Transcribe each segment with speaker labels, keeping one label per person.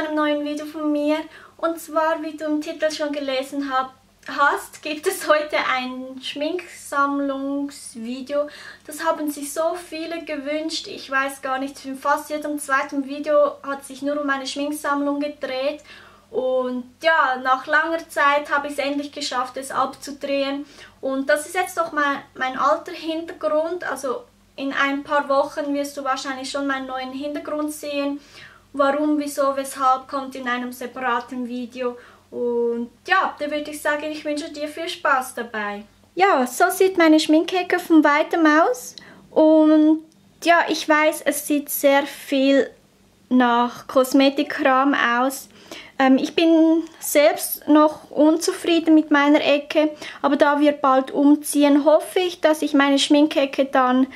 Speaker 1: einem neuen Video von mir. Und zwar, wie du im Titel schon gelesen hast, gibt es heute ein Schminksammlungsvideo. Das haben sich so viele gewünscht. Ich weiß gar nicht, fast jedem zweiten Video hat sich nur um meine Schminksammlung gedreht. Und ja, nach langer Zeit habe ich es endlich geschafft, es abzudrehen. Und das ist jetzt doch mein, mein alter Hintergrund. Also in ein paar Wochen wirst du wahrscheinlich schon meinen neuen Hintergrund sehen. Warum, wieso, weshalb kommt in einem separaten Video. Und ja, da würde ich sagen, ich wünsche dir viel Spaß dabei. Ja, so sieht meine Schminkecke von weitem aus. Und ja, ich weiß, es sieht sehr viel nach Kosmetikkram aus. Ähm, ich bin selbst noch unzufrieden mit meiner Ecke, aber da wir bald umziehen, hoffe ich, dass ich meine Schminkecke dann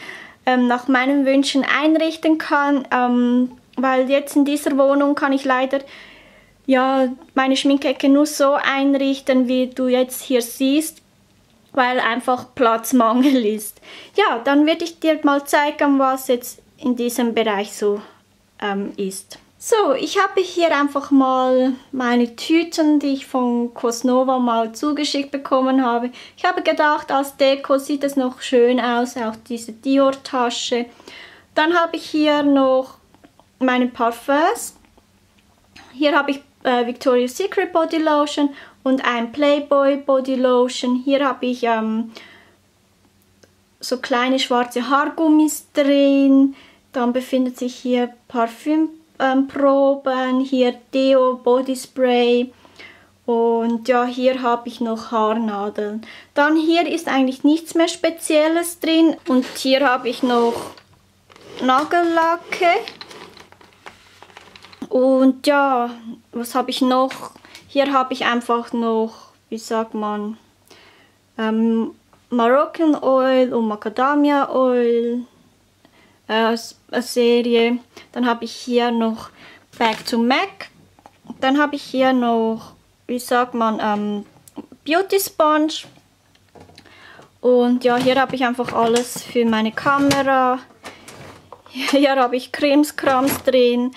Speaker 1: ähm, nach meinen Wünschen einrichten kann, ähm, weil jetzt in dieser Wohnung kann ich leider ja, meine Schminkecke nur so einrichten, wie du jetzt hier siehst, weil einfach Platzmangel ist. Ja, dann werde ich dir mal zeigen, was jetzt in diesem Bereich so ähm, ist. So, ich habe hier einfach mal meine Tüten, die ich von Cosnova mal zugeschickt bekommen habe. Ich habe gedacht, als Deko sieht es noch schön aus, auch diese Dior-Tasche. Dann habe ich hier noch meine Parfums. Hier habe ich äh, Victoria's Secret Body Lotion und ein Playboy Body Lotion. Hier habe ich ähm, so kleine schwarze Haargummis drin. Dann befindet sich hier Parfüm ähm, hier Deo Body Spray und ja, hier habe ich noch Haarnadeln. Dann hier ist eigentlich nichts mehr Spezielles drin und hier habe ich noch Nagellacke. Und ja, was habe ich noch? Hier habe ich einfach noch, wie sagt man, ähm, Moroccan Oil und Macadamia Oil äh, Serie. Dann habe ich hier noch Back to Mac. Dann habe ich hier noch, wie sagt man, ähm, Beauty Sponge. Und ja, hier habe ich einfach alles für meine Kamera. Hier habe ich Cremeskrams drin.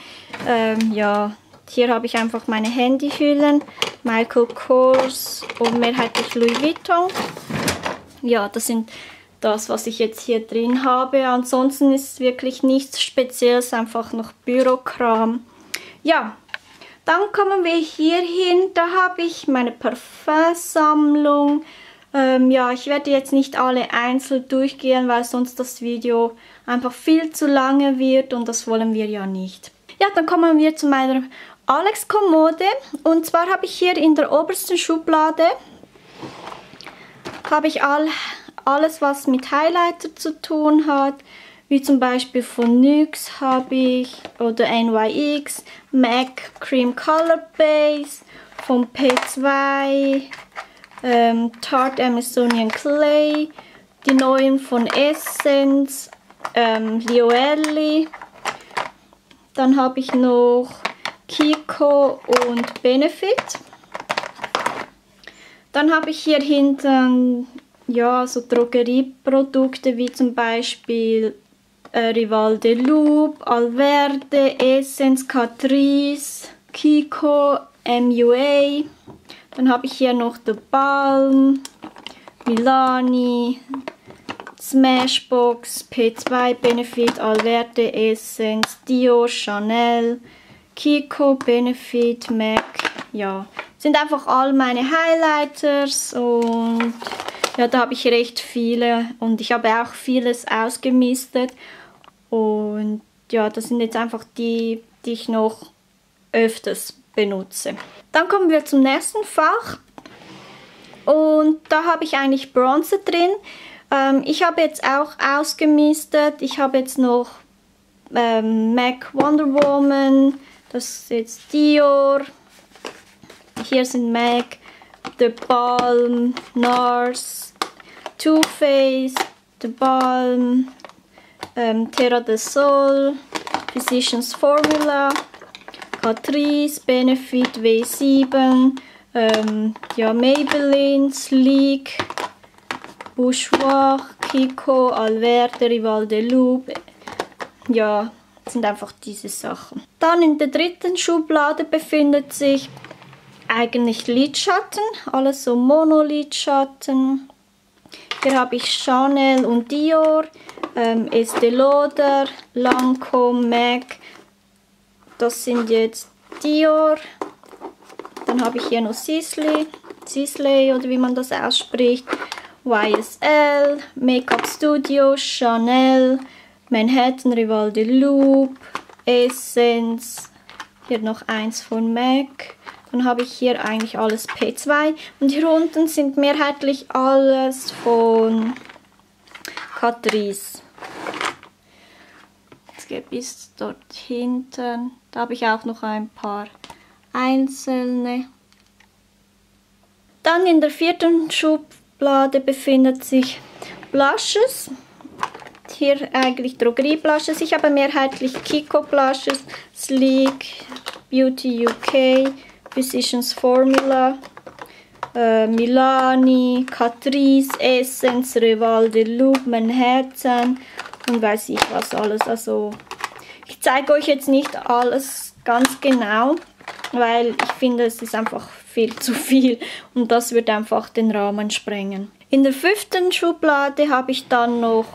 Speaker 1: Ähm, ja, hier habe ich einfach meine Handyhüllen. Michael Kors und mehrheitlich Louis Vuitton. Ja, das sind das, was ich jetzt hier drin habe. Ansonsten ist wirklich nichts Spezielles, einfach noch Bürokram. Ja, dann kommen wir hier hin. Da habe ich meine Parfumsammlung. Ähm, ja, ich werde jetzt nicht alle einzeln durchgehen, weil sonst das Video einfach viel zu lange wird und das wollen wir ja nicht. Ja, dann kommen wir zu meiner Alex-Kommode. Und zwar habe ich hier in der obersten Schublade habe ich all alles, was mit Highlighter zu tun hat, wie zum Beispiel von NYX habe ich oder NYX, MAC Cream Color Base, von P2, ähm, Tarte Amazonian Clay, die neuen von Essence, ähm, Lioelli, dann habe ich noch Kiko und Benefit. Dann habe ich hier hinten ja, so Drogerieprodukte wie zum Beispiel äh, Rival de Loop, Alverde, Essence, Catrice, Kiko, MUA. Dann habe ich hier noch The Balm, Milani, Smashbox, P2, Benefit, Alverde, Essence, Dior, Chanel, Kiko, Benefit, MAC. Ja, sind einfach all meine Highlighters und ja, da habe ich recht viele und ich habe auch vieles ausgemistet. Und ja, das sind jetzt einfach die, die ich noch öfters benutze. Dann kommen wir zum nächsten Fach. Und da habe ich eigentlich Bronze drin. Ähm, ich habe jetzt auch ausgemistet. Ich habe jetzt noch ähm, MAC Wonder Woman. Das ist jetzt Dior. Hier sind MAC, The Balm, NARS, Too Faced, The Balm, ähm, Terra del Sol, Physicians Formula, Benefit W7, ähm, ja, Maybelline, Sleek, Bourjois, Kiko, Alverde, Rival de Loop, ja, Das sind einfach diese Sachen. Dann in der dritten Schublade befindet sich eigentlich Lidschatten, alles so Monolidschatten. Hier habe ich Chanel und Dior, ähm, Estee Lauder, Lancome, MAC. Das sind jetzt Dior. Dann habe ich hier noch Sisley, Sisley oder wie man das ausspricht. YSL, Make-up Studio, Chanel, Manhattan Rival de Loop, Essence, hier noch eins von MAC. Dann habe ich hier eigentlich alles P2 und hier unten sind mehrheitlich alles von Catrice. Jetzt geht bis dort hinten. Da habe ich auch noch ein paar einzelne. Dann in der vierten Schublade befindet sich Blushes. Hier eigentlich Drogerieblushes. Ich habe mehrheitlich Kiko Blushes, Sleek, Beauty UK, Physicians Formula, äh, Milani, Catrice, Essence, Rival de Loop, Manhattan und weiß ich was alles. Also ich zeige euch jetzt nicht alles ganz genau, weil ich finde, es ist einfach viel zu viel und das wird einfach den Rahmen sprengen. In der fünften Schublade habe ich dann noch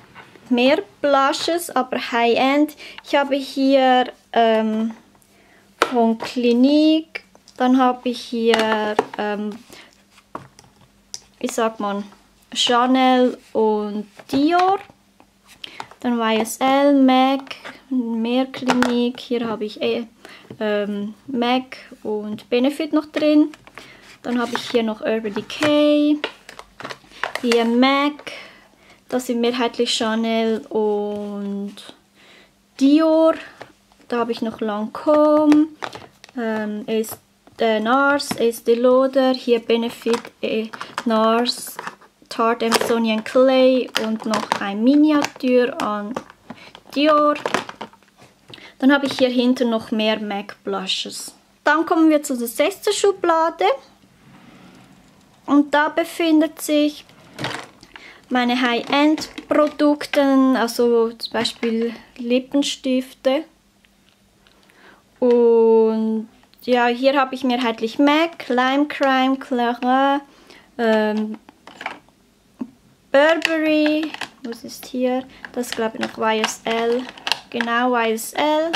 Speaker 1: mehr Blushes, aber High-End. Ich habe hier ähm, von Clinique, dann habe ich hier, ähm, wie sagt man, Chanel und Dior. Dann YSL, MAC, mehr Klinik. Hier habe ich äh, ähm, MAC und Benefit noch drin. Dann habe ich hier noch Urban Decay. Hier MAC. Das sind mehrheitlich Chanel und Dior. Da habe ich noch Lancome. Ähm, ist, äh, NARS, Estee Lauder. Hier Benefit, äh, NARS, Tarte Amazonian Clay und noch ein Miniatur an Dior. Dann habe ich hier hinten noch mehr MAC Blushes. Dann kommen wir zu der sechsten Schublade. Und da befindet sich meine High-End-Produkte, also zum Beispiel Lippenstifte. Und ja, hier habe ich mehrheitlich MAC, Lime Crime, Claret, ähm, Burberry, was ist hier? Das glaube ich noch YSL. Genau, YSL.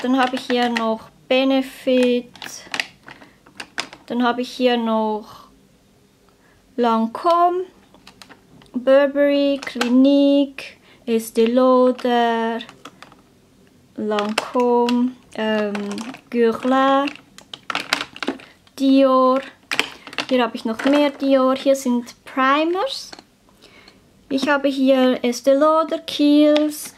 Speaker 1: Dann habe ich hier noch Benefit. Dann habe ich hier noch Lancome, Burberry, Clinique, Estee Lauder, Lancome, ähm, Guerlain, Dior. Hier habe ich noch mehr Dior. Hier sind Primers. Ich habe hier Estee Lauder, Kiehl's,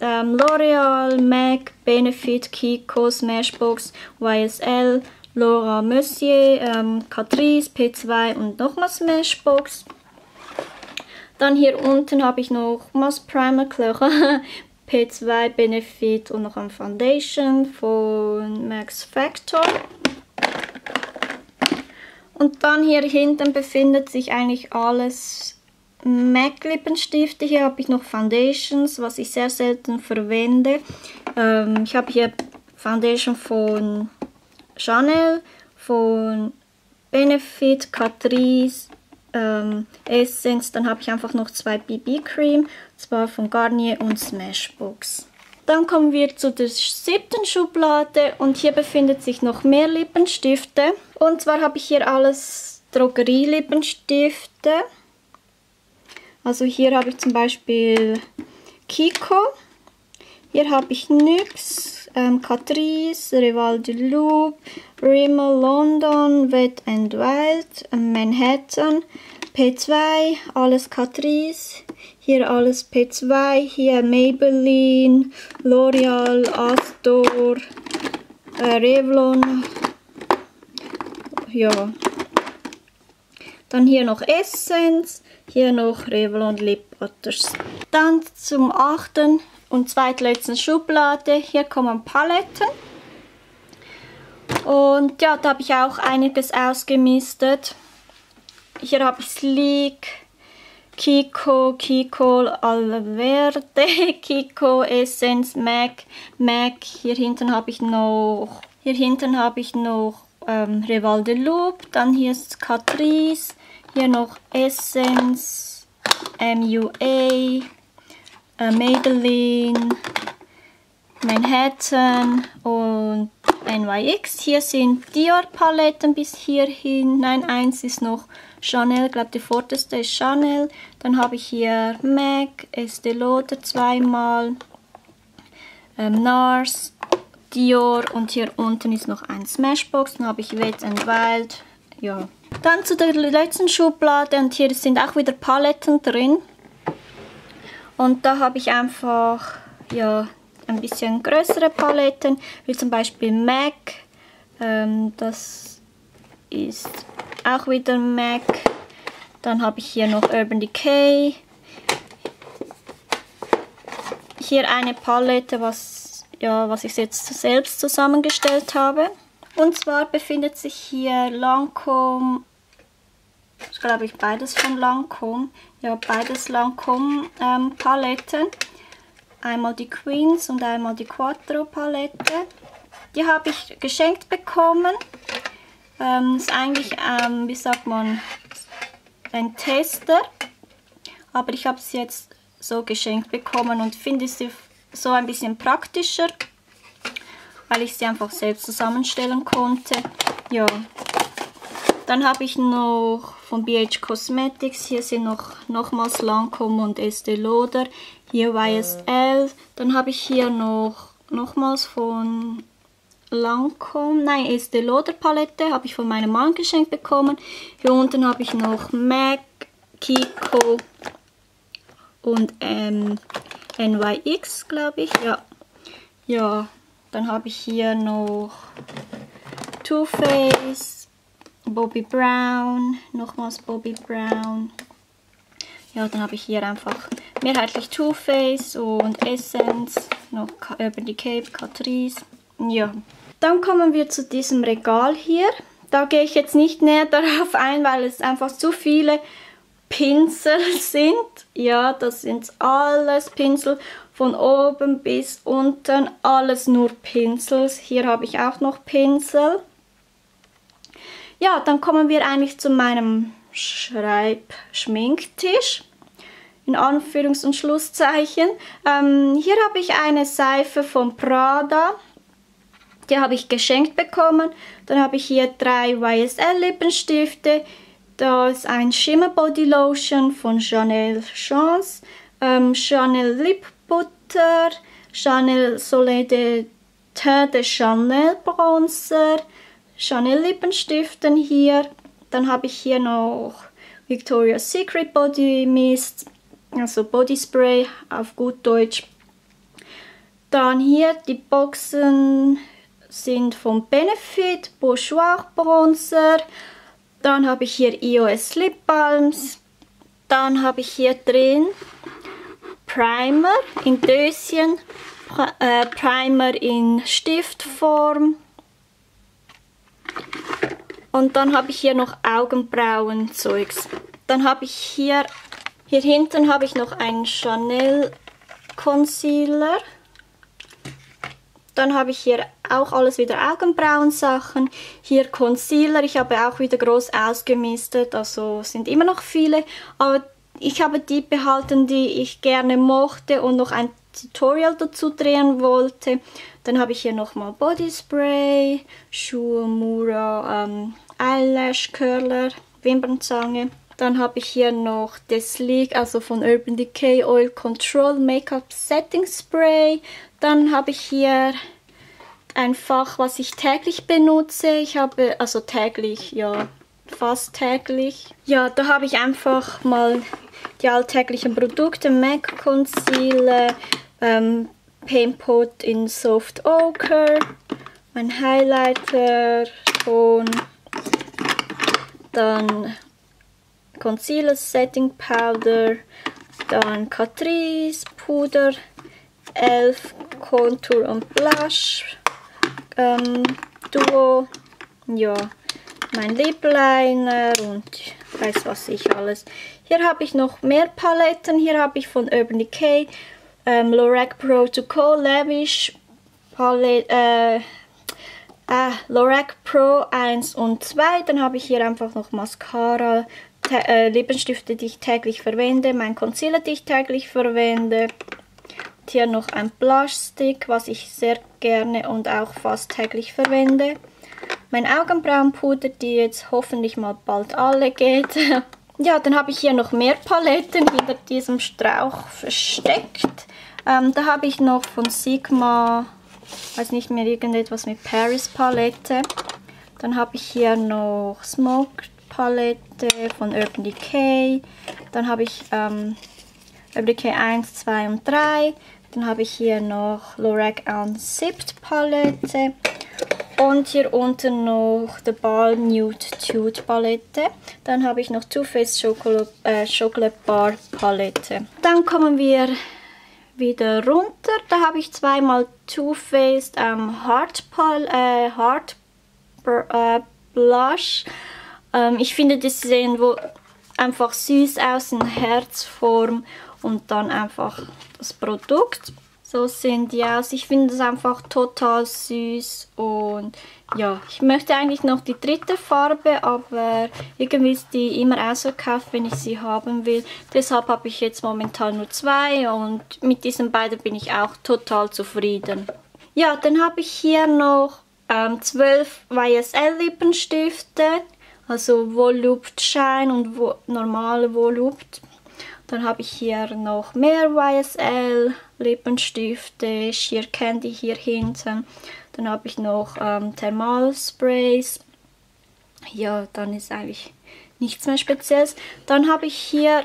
Speaker 1: ähm, L'Oreal, MAC, Benefit, Kiko, Smashbox, YSL, Laura Mercier, ähm, Catrice, P2 und nochmal Smashbox. Dann hier unten habe ich nochmals Primer Clara, P2, Benefit und noch ein Foundation von Max Factor. Und dann hier hinten befindet sich eigentlich alles MAC Lippenstifte. Hier habe ich noch Foundations, was ich sehr selten verwende. Ähm, ich habe hier Foundation von Chanel, von Benefit, Catrice, ähm, Essence. Dann habe ich einfach noch zwei BB Cream, zwar von Garnier und Smashbox. Dann kommen wir zu der siebten Schublade und hier befindet sich noch mehr Lippenstifte. Und zwar habe ich hier alles Drogerie-Lippenstifte. Also hier habe ich zum Beispiel Kiko. Hier habe ich NYX, ähm, Catrice, Rival de Loop, Rimmel London, Wet and Wild, Manhattan, P2, alles Catrice. Hier alles P2, hier Maybelline, L'Oreal, Astor, äh, Revlon. Ja. Dann hier noch Essence, hier noch Revlon Lip Butters. Dann zum achten und zweitletzten Schublade. Hier kommen Paletten. Und ja, da habe ich auch einiges ausgemistet. Hier habe ich Sleek, Kiko, Kiko, Alverde, Kiko, Essence, MAC, MAC. Hier hinten habe ich noch, hier hinten habe ich noch ähm, Reval de Loop. Dann hier ist Catrice, hier noch Essence, MUA, äh, Maybelline, Manhattan und NYX. Hier sind Dior Paletten bis hierhin. Nein, eins ist noch Chanel, ich glaube die vorderste ist Chanel. Dann habe ich hier MAC, Estee Lauder zweimal, ähm, NARS, Dior und hier unten ist noch ein Smashbox. Dann habe ich Wet n Wild. Ja. Dann zu der letzten Schublade und hier sind auch wieder Paletten drin. Und da habe ich einfach ja, ein bisschen größere Paletten, wie zum Beispiel MAC. Ähm, das ist auch wieder MAC. Dann habe ich hier noch Urban Decay. Hier eine Palette, was, ja, was ich jetzt selbst zusammengestellt habe. Und zwar befindet sich hier Lancome, ich glaube ich beides von Lancome, ja beides Lancome ähm, Paletten. Einmal die Queens und einmal die Quattro Palette. Die habe ich geschenkt bekommen. Ähm, ist eigentlich, ähm, wie sagt man, ein Tester. Aber ich habe sie jetzt so geschenkt bekommen und finde sie so ein bisschen praktischer, weil ich sie einfach selbst zusammenstellen konnte. Ja, dann habe ich noch von BH Cosmetics, hier sind noch nochmals Lancome und Estee Lauder, hier YSL. Dann habe ich hier noch nochmals von Lancome, nein, Estee Lauder Palette, habe ich von meinem Mann geschenkt bekommen. Hier unten habe ich noch MAC, Kiko und ähm, NYX, glaube ich. Ja. ja, dann habe ich hier noch Too Faced, Bobby Brown, nochmals Bobby Brown. Ja, dann habe ich hier einfach mehrheitlich Too Faced und Essence, noch Urban Decay, Catrice. Ja, dann kommen wir zu diesem Regal hier. Da gehe ich jetzt nicht näher darauf ein, weil es einfach zu viele Pinsel sind. Ja, das sind alles Pinsel von oben bis unten, alles nur Pinsel. Hier habe ich auch noch Pinsel. Ja, dann kommen wir eigentlich zu meinem Schreib-Schminktisch in Anführungs- und Schlusszeichen. Ähm, hier habe ich eine Seife von Prada. Die habe ich geschenkt bekommen. Dann habe ich hier drei YSL Lippenstifte. Da ist ein Shimmer Body Lotion von Chanel Chance, ähm, Chanel Lip Butter, Chanel Soleil de Teint de Chanel Bronzer, Chanel Lippenstiften hier. Dann habe ich hier noch Victoria's Secret Body Mist, also Body Spray auf gut Deutsch. Dann hier die Boxen sind vom Benefit Bourgeois Bronzer. Dann habe ich hier EOS Lip Balms. Dann habe ich hier drin Primer in Döschen, äh, Primer in Stiftform. Und dann habe ich hier noch Augenbrauenzeugs. Dann habe ich hier, hier hinten habe ich noch einen Chanel Concealer. Dann habe ich hier auch alles wieder Augenbrauensachen. Hier Concealer, ich habe auch wieder groß ausgemistet, also sind immer noch viele. Aber ich habe die behalten, die ich gerne mochte und noch ein Tutorial dazu drehen wollte. Dann habe ich hier nochmal Body Spray, Schuhe Mura ähm, Eyelash Curler, Wimpernzange. Dann habe ich hier noch das Leak, also von Urban Decay Oil Control Make-up Setting Spray. Dann habe ich hier ein Fach, was ich täglich benutze. Ich habe, also täglich, ja, fast täglich. Ja, da habe ich einfach mal die alltäglichen Produkte. MAC Concealer, ähm, Paint Pot in Soft Ochre, mein Highlighter, Ton, dann Concealer Setting Powder, dann Catrice Puder, Elf Contour und Blush ähm, Duo, ja, mein Lip Liner und weiß was ich alles. Hier habe ich noch mehr Paletten. Hier habe ich von Urban Decay ähm, Lorac Protocol Lavish Palette, äh, äh, Lorac Pro 1 und 2. Dann habe ich hier einfach noch Mascara, äh, Lippenstifte, die ich täglich verwende, mein Concealer, die ich täglich verwende. Und hier noch ein Blush Stick, was ich sehr gerne und auch fast täglich verwende. Mein Augenbrauenpuder, die jetzt hoffentlich mal bald alle geht. ja, dann habe ich hier noch mehr Paletten hinter diesem Strauch versteckt. Ähm, da habe ich noch von Sigma, weiß nicht mehr, irgendetwas mit Paris Palette. Dann habe ich hier noch Smoke Palette von Urban Decay. Dann habe ich ähm, Urban Decay 1, 2 und 3. Dann habe ich hier noch Lorac Unzipped Palette. Und hier unten noch The Ball Nude Tude Palette. Dann habe ich noch Too Faced Chocolate, äh, Chocolate Bar Palette. Dann kommen wir wieder runter. Da habe ich zweimal Too Faced ähm, Heart, Pal äh, Heart äh, Blush. Ähm, ich finde, die sehen wohl einfach süß aus in Herzform und dann einfach das Produkt. So sehen die aus. Ich finde es einfach total süß und ja, ich möchte eigentlich noch die dritte Farbe, aber irgendwie ist die immer ausverkauft, wenn ich sie haben will. Deshalb habe ich jetzt momentan nur zwei und mit diesen beiden bin ich auch total zufrieden. Ja, dann habe ich hier noch ähm, 12 YSL Lippenstifte, also Voluped Shine und wo normale Voluped. Dann habe ich hier noch mehr YSL Lippenstifte, Sheer Candy hier hinten. Dann habe ich noch ähm, Thermalsprays. Ja, dann ist eigentlich nichts mehr Spezielles. Dann habe ich hier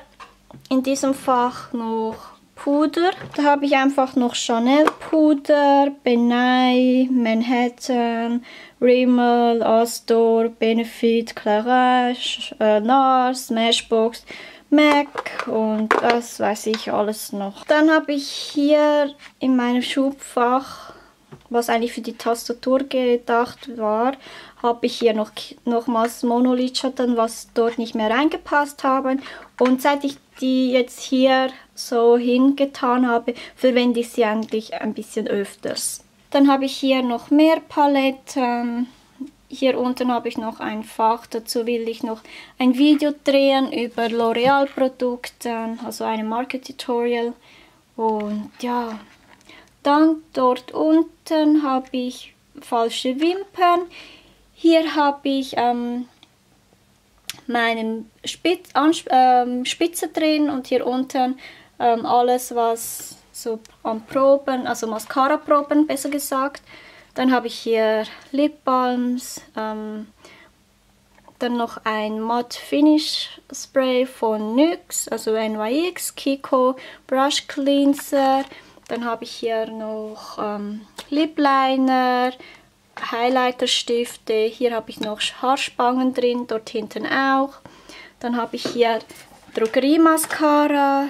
Speaker 1: in diesem Fach noch Puder. Da habe ich einfach noch Chanel Puder, Benay, Manhattan, Rimmel, Astor, Benefit, Clarage, äh, NARS, Smashbox. Mac und das weiß ich alles noch. Dann habe ich hier in meinem Schubfach, was eigentlich für die Tastatur gedacht war, habe ich hier noch nochmals Monolidschatten, was dort nicht mehr reingepasst haben. Und seit ich die jetzt hier so hingetan habe, verwende ich sie eigentlich ein bisschen öfters. Dann habe ich hier noch mehr Paletten. Hier unten habe ich noch ein Fach, dazu will ich noch ein Video drehen über L'Oreal Produkte, also ein Market Tutorial. Und ja, dann dort unten habe ich falsche Wimpern. Hier habe ich ähm, meinen Spitz, ähm, Spitze drin und hier unten ähm, alles, was so an Proben, also Mascara-Proben besser gesagt. Dann habe ich hier Lip Balms, ähm, dann noch ein Matte Finish Spray von NYX, also NYX, Kiko Brush Cleanser. Dann habe ich hier noch ähm, Lip Liner, Highlighter-Stifte. Hier habe ich noch Haarspangen drin, dort hinten auch. Dann habe ich hier Drogerie-Mascara,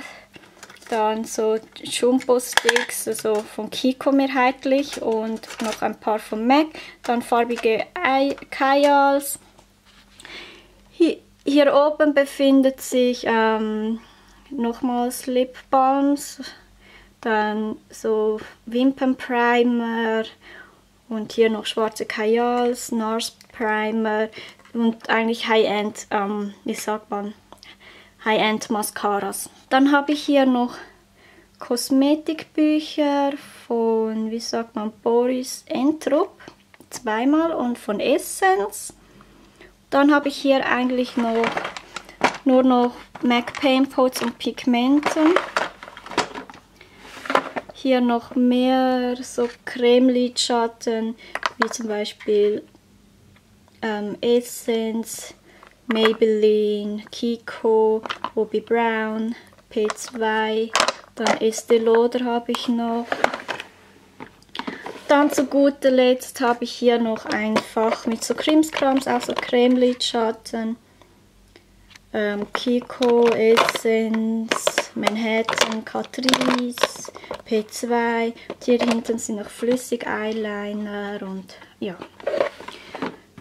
Speaker 1: dann so Jumbo-Sticks, also von Kiko mehrheitlich und noch ein paar von MAC. Dann farbige Kajals. Hier, hier oben befindet sich ähm, nochmals Lip Balms, dann so Wimpernprimer und hier noch schwarze Kajals, NARS Primer und eigentlich High-End, ähm, wie sagt man, High-End Mascaras. Dann habe ich hier noch Kosmetikbücher von, wie sagt man, Boris Entrup, zweimal und von Essence. Dann habe ich hier eigentlich noch nur noch MAC Paint Pots und Pigmenten. Hier noch mehr so Cremelidschatten, wie zum Beispiel ähm, Essence, Maybelline, Kiko, Bobbi Brown, P2, dann Estee Lauder habe ich noch. Dann zu guter Letzt habe ich hier noch ein Fach mit so Krimskrams, also Cremelidschatten, ähm, Kiko, Essence, Manhattan, Catrice, P2. Hier hinten sind noch Flüssig-Eyeliner und ja.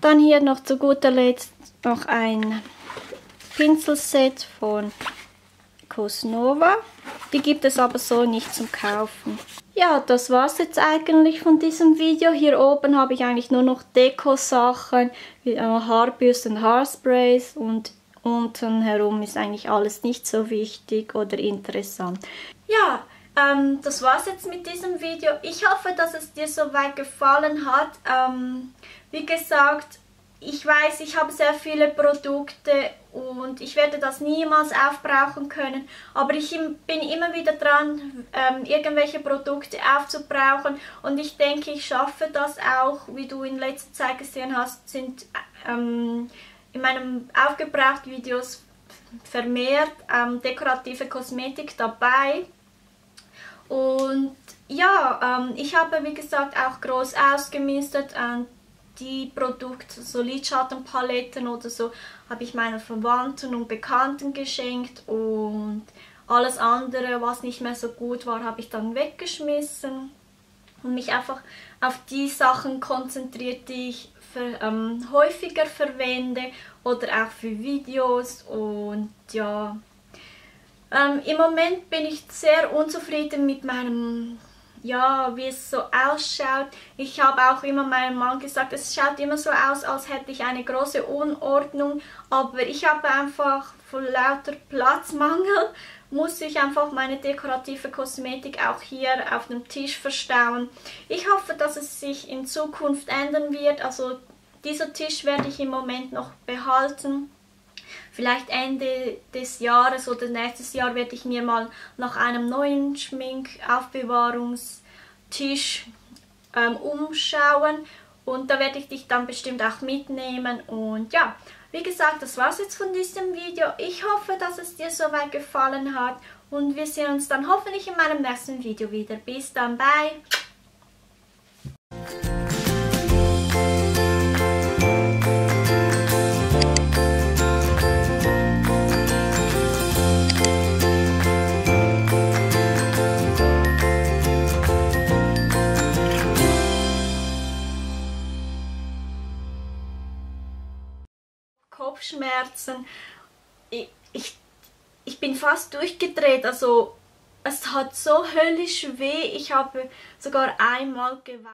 Speaker 1: Dann hier noch zu guter Letzt noch ein Pinselset von Cosnova. Die gibt es aber so nicht zum Kaufen. Ja, das war's jetzt eigentlich von diesem Video. Hier oben habe ich eigentlich nur noch Deko-Sachen, wie Haarbürsten, Haarsprays und unten herum ist eigentlich alles nicht so wichtig oder interessant. Ja, ähm, das war's jetzt mit diesem Video. Ich hoffe, dass es dir soweit gefallen hat. Ähm, wie gesagt, ich weiß, ich habe sehr viele Produkte und ich werde das niemals aufbrauchen können, aber ich bin immer wieder dran, ähm, irgendwelche Produkte aufzubrauchen und ich denke, ich schaffe das auch, wie du in letzter Zeit gesehen hast, sind ähm, in meinen Aufgebraucht-Videos vermehrt ähm, dekorative Kosmetik dabei. Und ja, ähm, ich habe wie gesagt auch groß ausgemistet und die Produkte, so Lidschattenpaletten oder so, habe ich meinen Verwandten und Bekannten geschenkt und alles andere, was nicht mehr so gut war, habe ich dann weggeschmissen und mich einfach auf die Sachen konzentriert, die ich für, ähm, häufiger verwende oder auch für Videos und ja, ähm, im Moment bin ich sehr unzufrieden mit meinem ja, wie es so ausschaut. Ich habe auch immer meinem Mann gesagt, es schaut immer so aus, als hätte ich eine große Unordnung, aber ich habe einfach von lauter Platzmangel muss ich einfach meine dekorative Kosmetik auch hier auf dem Tisch verstauen. Ich hoffe, dass es sich in Zukunft ändern wird. Also dieser Tisch werde ich im Moment noch behalten. Vielleicht Ende des Jahres oder nächstes Jahr werde ich mir mal nach einem neuen Schminkaufbewahrungstisch ähm, umschauen und da werde ich dich dann bestimmt auch mitnehmen und ja, wie gesagt, das war's jetzt von diesem Video. Ich hoffe, dass es dir soweit gefallen hat und wir sehen uns dann hoffentlich in meinem nächsten Video wieder. Bis dann, bye! Kopfschmerzen. Ich, ich, ich bin fast durchgedreht. Also es hat so höllisch weh. Ich habe sogar einmal geweint.